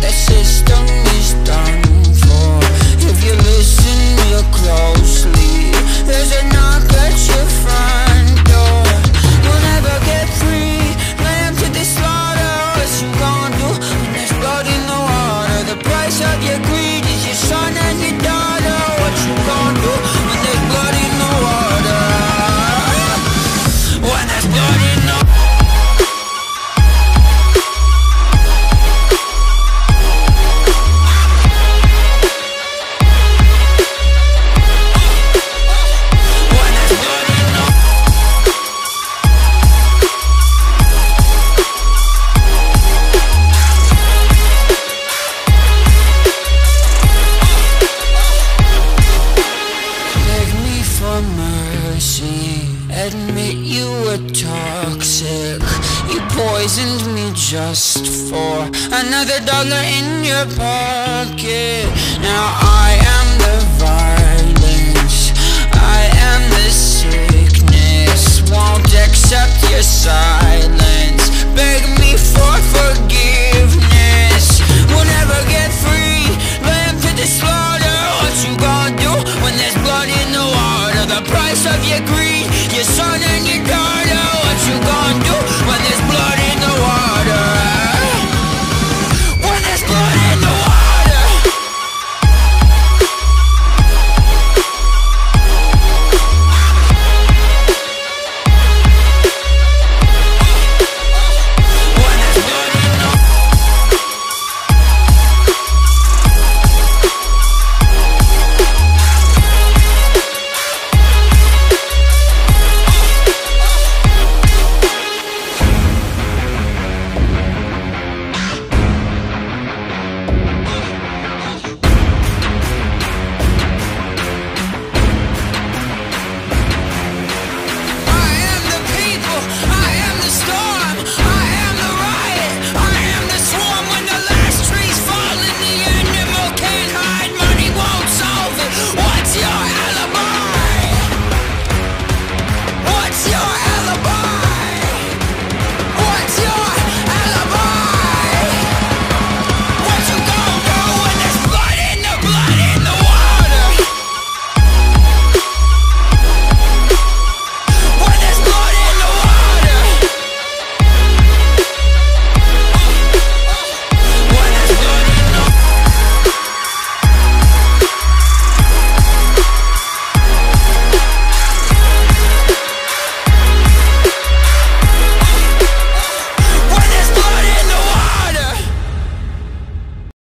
But the system is done poisoned me just for another dollar in your pocket. Now I am the violence, I am the sickness. Won't accept your silence, beg me for forgiveness. We'll never get free, lamb to the slaughter. What you gonna do when there's blood in the water? The price of your greed, your son and your daughter. What you gonna do?